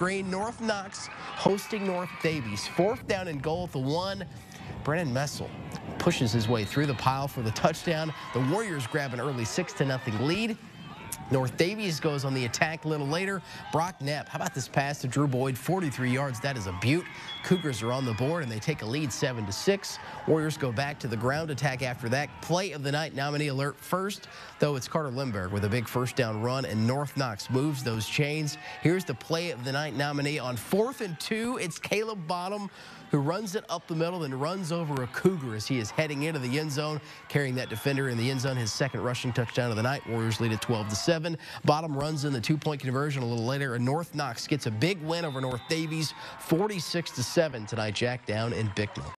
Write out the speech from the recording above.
Green, North Knox hosting North Davies. Fourth down and goal at the one. Brennan Messel pushes his way through the pile for the touchdown. The Warriors grab an early 6 to nothing lead. North Davies goes on the attack a little later. Brock Knapp, how about this pass to Drew Boyd, 43 yards. That is a beaut. Cougars are on the board and they take a lead 7 to 6. Warriors go back to the ground attack after that. Play of the night nominee alert first, though it's Carter Limberg with a big first down run and North Knox moves those chains. Here's the play of the night nominee on fourth and two. It's Caleb Bottom who runs it up the middle and runs over a Cougar as he is heading into the end zone, carrying that defender in the end zone. His second rushing touchdown of the night. Warriors lead at 12 to 7. Bottom runs in the two-point conversion a little later, and North Knox gets a big win over North Davies, 46 to 7 tonight. Jack down in Bicknell.